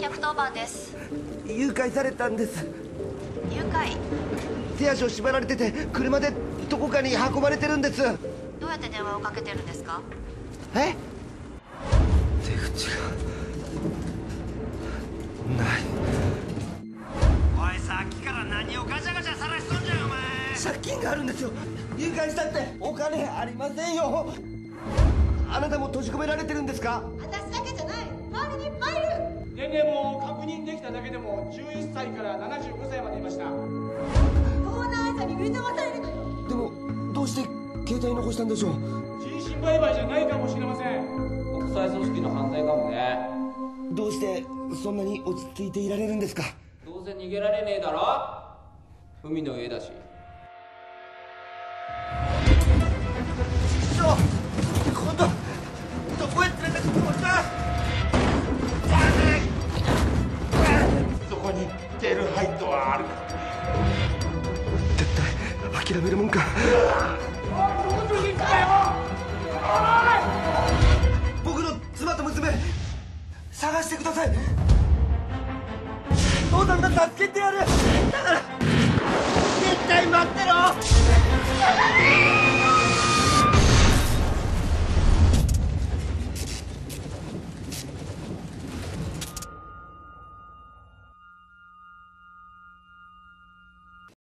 110番です。誘拐されたんです。誘拐？手足を縛られてて車でどこかに運ばれてるんです。どうやって電話をかけてるんですか？え？出口が。ない。おいさっきから何をガチャガチャさらしとんじゃんお前。借金があるんですよ。誘拐したってお金ありませんよ。あなたも閉じ込められてるんですか？私だけじゃない。周りにいっぱいいる年齢も確認できただけでも11歳から75歳までいました。盗難者に売り飛ばされるのよでもどうして携帯残したんでしょう？人身売買じゃないかもしれません。国際組織の犯罪かもね。どうしてそんなに落ち着いていられるんですか？どうせ逃げられねえだろ？海の上だし。師匠今度デルハイトはある絶対諦めるもんか。僕の妻と娘探してください。父さんが助けてやる。だから絶対待ってろ。